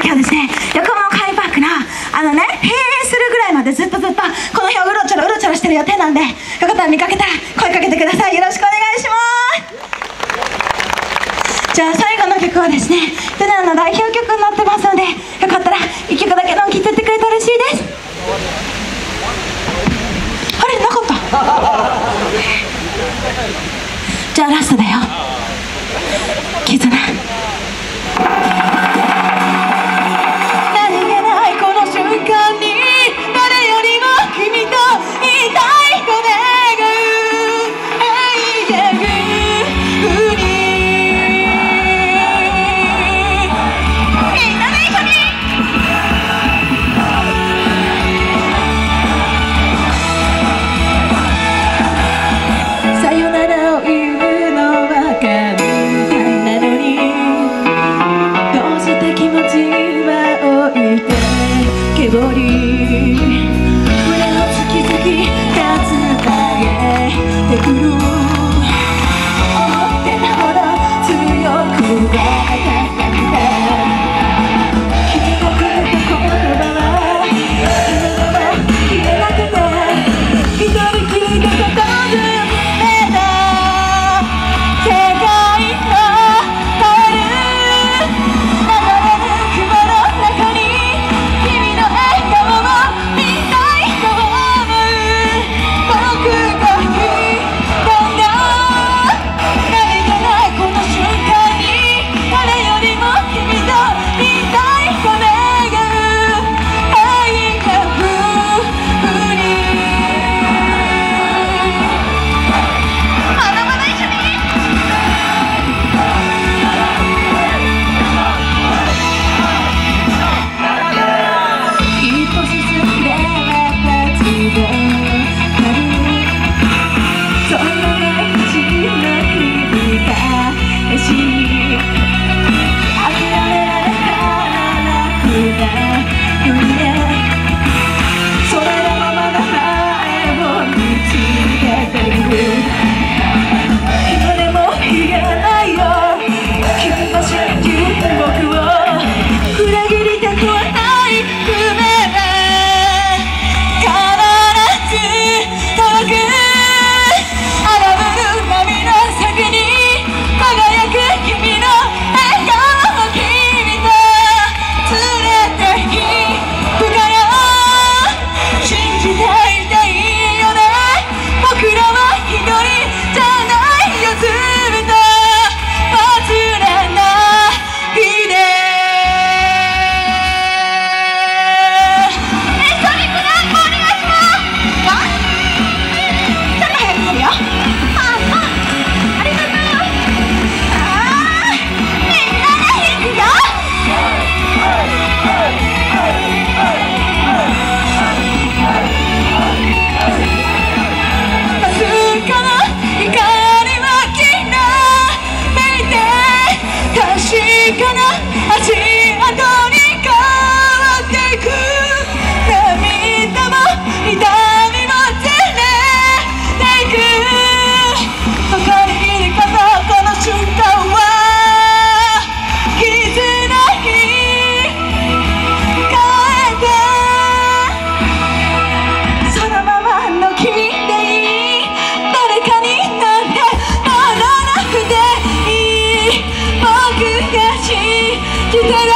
今日はですね横浜カイパークのあのね閉園するぐらいまでずっとずっとこの辺をうろちょろうろちょろしてる予定なんでよかったら見かけたら声かけてください。よろしくお願いします。じゃあ最後の曲はですね普段の代表曲になってますのでよかったら1曲だけでも聴いてってくれたら嬉しいです。あれなかった。じゃあラストだよ。絆。け together.